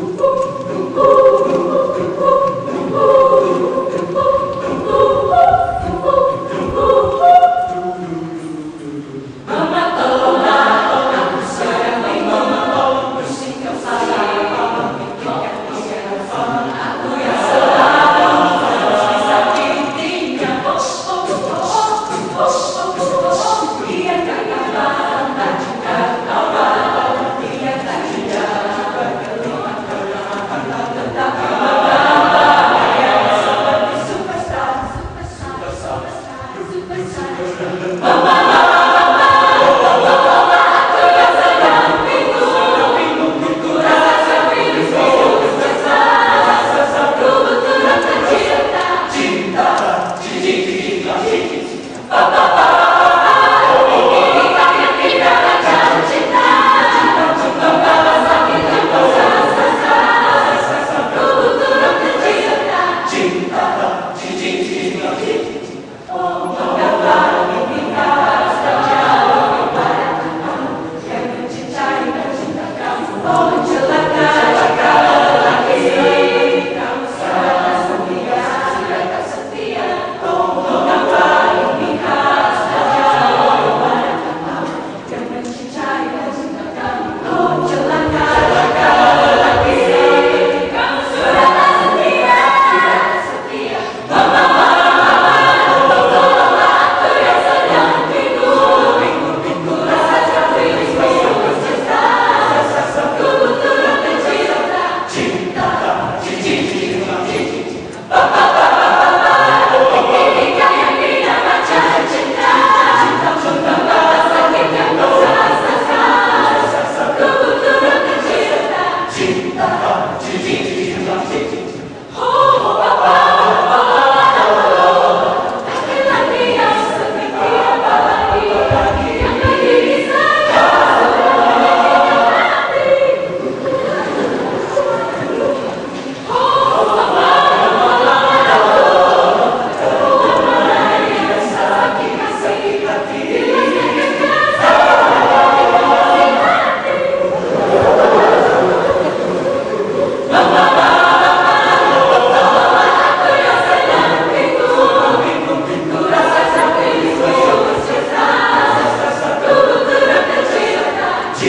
¡Gracias! Holy